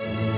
Bye.